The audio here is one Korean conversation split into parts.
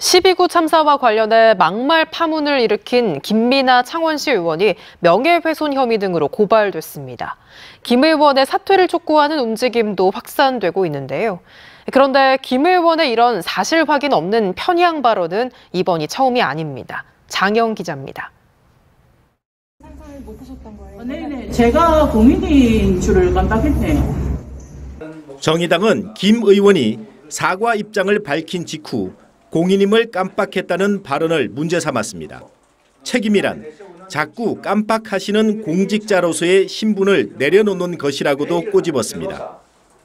12구 참사와 관련해 막말 파문을 일으킨 김미나 창원시 의원이 명예훼손 혐의 등으로 고발됐습니다. 김 의원의 사퇴를 촉구하는 움직임도 확산되고 있는데요. 그런데 김 의원의 이런 사실 확인 없는 편향 발언은 이번이 처음이 아닙니다. 장영 기자입니다. 네네. 제가 공인인 줄을 깜빡했네요. 정의당은 김 의원이 사과 입장을 밝힌 직후 공인임을 깜빡했다는 발언을 문제 삼았습니다. 책임이란 자꾸 깜빡하시는 공직자로서의 신분을 내려놓는 것이라고도 꼬집었습니다.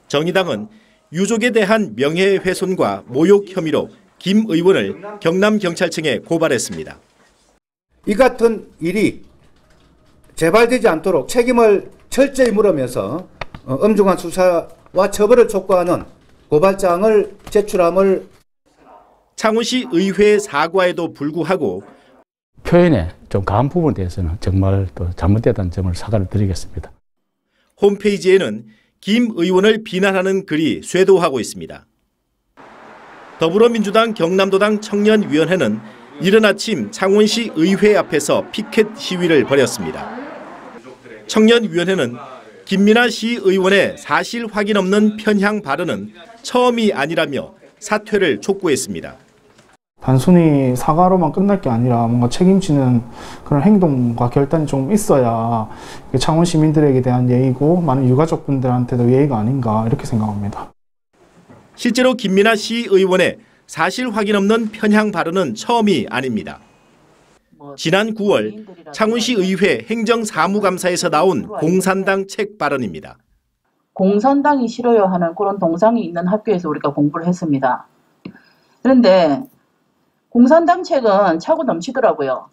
정의당은 유족에 대한 명예훼손과 모욕 혐의로 김 의원을 경남경찰청에 고발했습니다. 이 같은 일이 재발되지 않도록 책임을 철저히 물으면서 어, 엄중한 수사와 처벌을 촉구하는 고발장을 제출함을 창원시 의회 사과에도 불구하고 표현에 좀 강한 부분에 대해서는 정말 또 잘못됐다는 점을 사과를 드리겠습니다. 홈페이지에는 김 의원을 비난하는 글이 쇄도하고 있습니다. 더불어민주당 경남도당 청년위원회는 이른 아침 창원시 의회 앞에서 피켓 시위를 벌였습니다. 청년위원회는 김민아 시 의원의 사실 확인 없는 편향 발언은 처음이 아니라며 사퇴를 촉구했습니다. 단순히 사과로만 끝날 게 아니라 뭔가 책임지는 그런 행동과 결단이 좀 있어야 창원 시민들에게 대한 예의고 많은 유가족분들한테도 예의가 아닌가 이렇게 생각합니다. 실제로 김민아 시 의원의 사실 확인 없는 편향 발언은 처음이 아닙니다. 지난 9월 창원시 의회 행정사무감사에서 나온 공산당 책 발언입니다. 공산당이 싫어요 하는 그런 동상이 있는 학교에서 우리가 공부를 했습니다. 그런데 공산당 책은 차고 넘치더라고요.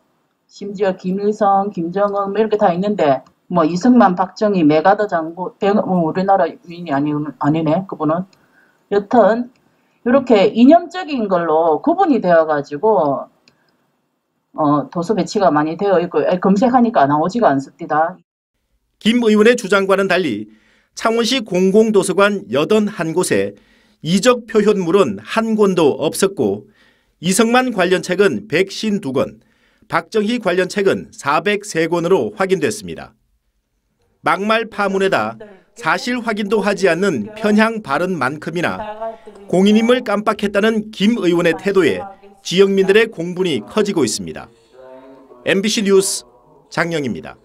심지어 김일성, 김정은 뭐 이렇게 다 있는데 뭐 이승만, 박정희, 메가더 장군, 배- 뭐 우리나라 유인이 아니, 아니네 그분은. 여튼 이렇게 이념적인 걸로 구분이 되어가지고 어, 도서 배치가 많이 되어 있고 에, 검색하니까 나오지가 않습니다. 김 의원의 주장과는 달리 창원시 공공도서관 81곳에 이적 표현물은 한 권도 없었고 이성만 관련 책은 152권, 박정희 관련 책은 403권으로 확인됐습니다. 막말 파문에다 사실 확인도 하지 않는 편향 발언만큼이나 공인임을 깜빡했다는 김 의원의 태도에 지역민들의 공분이 커지고 있습니다. MBC 뉴스 장영입니다.